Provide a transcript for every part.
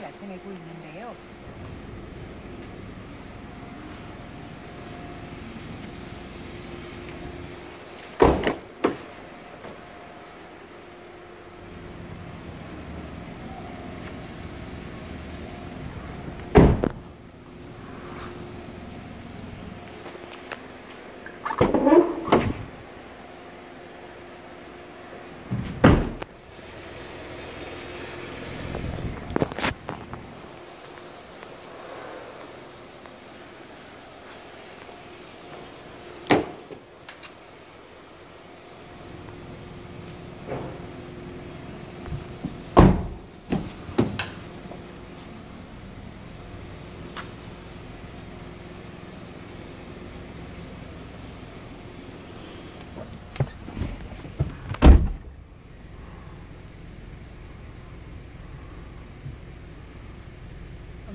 나타내고 있는데요.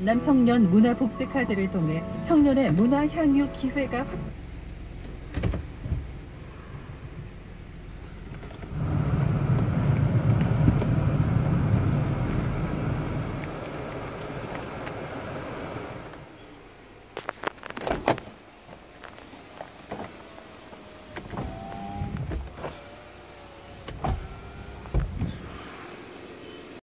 남청년 문화 복지 카드를 통해 청년의 문화 향유 기회가 확